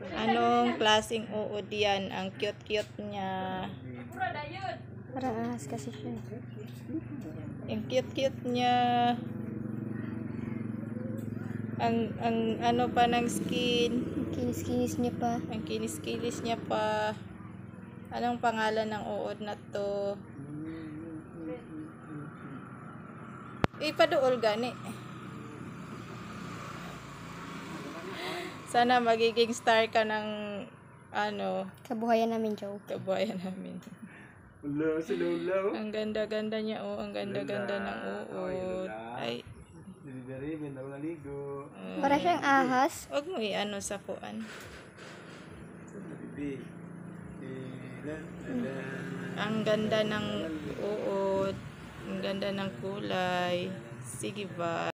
Anong klaseng uod yan? Ang cute-cute niya. Parang ahas kasi siya. Ang cute-cute niya. Ang, ang ano pa ng skin. Ang Kinis-kinis niya pa. Ang kinis-kilis niya pa. Anong pangalan ng uod na to? Ipaduol gani. Sana magiging star ka ng ano, Kabuhayan namin, Joe. kabayan namin. Hello, si Lola. Ang ganda-ganda niya, oh. Ang ganda-ganda ng uod. Ay, Delivery, may naligo. Para siyang ahas. wag mo i-ano sa kuan. Bibi. Ang ganda ng uod. Ang ganda ng kulay. Sige ba?